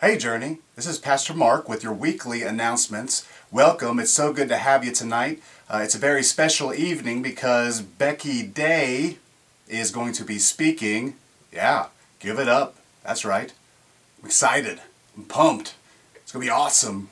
Hey Journey, this is Pastor Mark with your weekly announcements. Welcome, it's so good to have you tonight. Uh, it's a very special evening because Becky Day is going to be speaking. Yeah, give it up. That's right. I'm excited. I'm pumped. It's going to be awesome.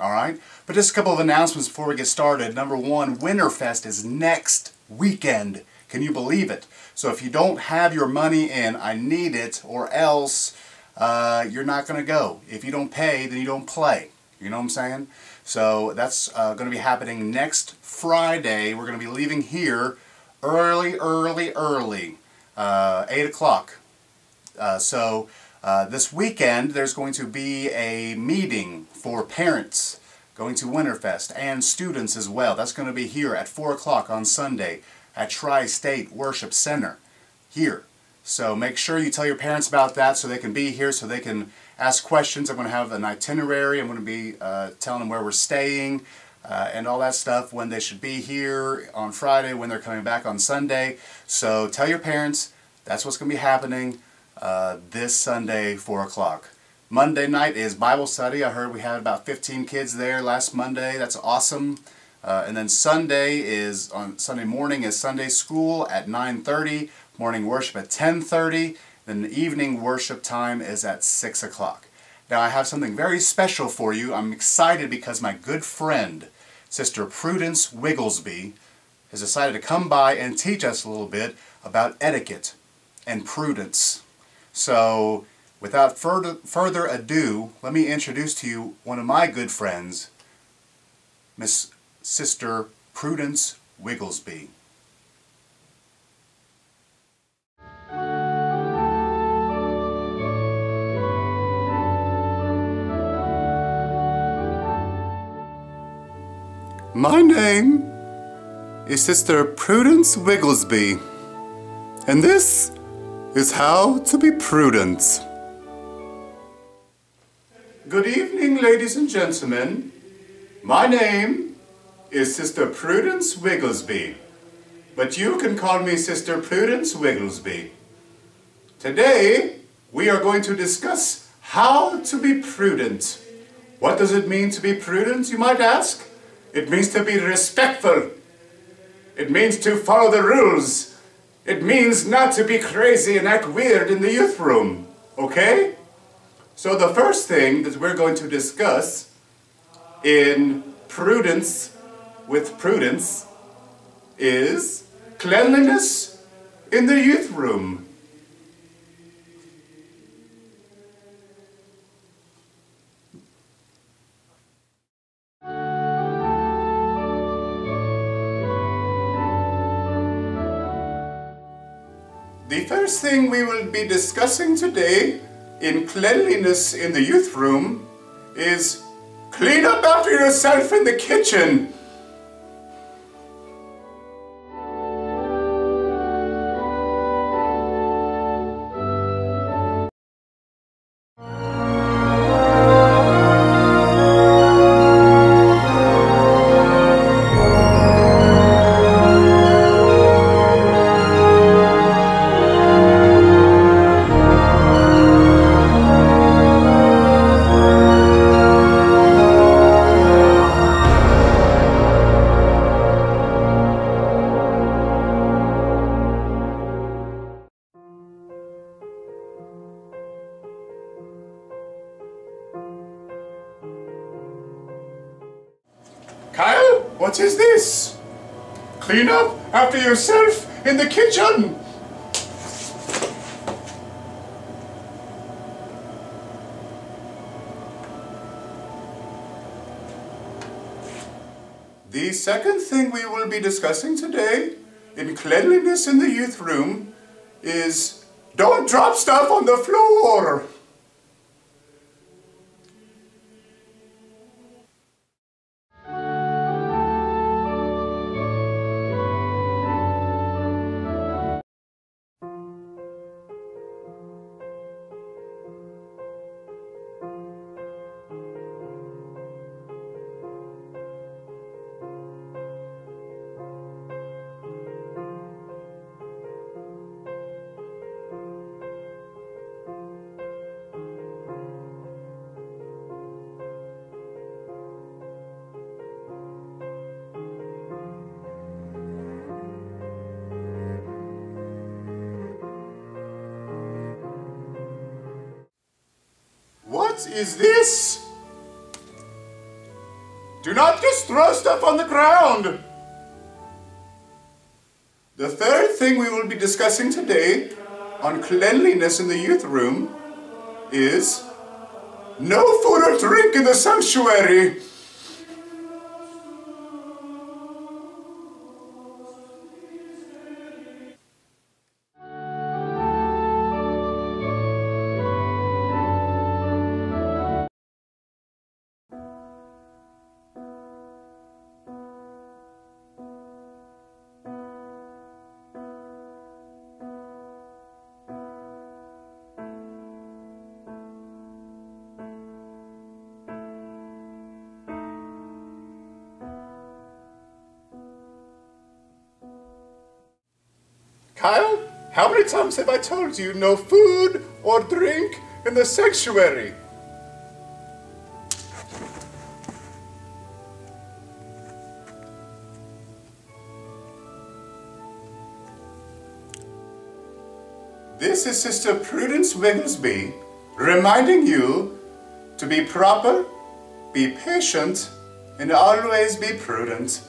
All right? But just a couple of announcements before we get started. Number one, Winterfest is next weekend. Can you believe it? So if you don't have your money in, I need it, or else uh, you're not going to go. If you don't pay, then you don't play. You know what I'm saying? So that's uh, going to be happening next Friday. We're going to be leaving here early, early, early, uh, 8 o'clock. Uh, so uh, this weekend there's going to be a meeting for parents going to Winterfest and students as well. That's going to be here at 4 o'clock on Sunday at Tri-State Worship Center here. So make sure you tell your parents about that so they can be here, so they can ask questions. I'm going to have an itinerary. I'm going to be uh, telling them where we're staying uh, and all that stuff, when they should be here on Friday, when they're coming back on Sunday. So tell your parents that's what's going to be happening uh, this Sunday, 4 o'clock. Monday night is Bible study. I heard we had about 15 kids there last Monday. That's awesome. Uh, and then Sunday is, on Sunday morning is Sunday school at 9.30, morning worship at 10.30, then the evening worship time is at 6 o'clock. Now I have something very special for you. I'm excited because my good friend, Sister Prudence Wigglesbee, has decided to come by and teach us a little bit about etiquette and prudence. So Without further, further ado, let me introduce to you one of my good friends, Miss Sister Prudence Wigglesbee. My name is Sister Prudence Wigglesbee, and this is how to be prudent. Good evening, ladies and gentlemen. My name is Sister Prudence Wigglesbee, but you can call me Sister Prudence Wigglesbee. Today, we are going to discuss how to be prudent. What does it mean to be prudent, you might ask? It means to be respectful. It means to follow the rules. It means not to be crazy and act weird in the youth room. Okay? So the first thing that we're going to discuss in prudence with prudence is cleanliness in the youth room. The first thing we will be discussing today in cleanliness in the youth room is clean up after yourself in the kitchen. What is this? Clean up after yourself in the kitchen. The second thing we will be discussing today in cleanliness in the youth room is don't drop stuff on the floor. What is this? Do not just throw stuff on the ground. The third thing we will be discussing today on cleanliness in the youth room is no food or drink in the sanctuary. Kyle, how many times have I told you no food or drink in the sanctuary? This is Sister Prudence Wigglesbee reminding you to be proper, be patient, and always be prudent.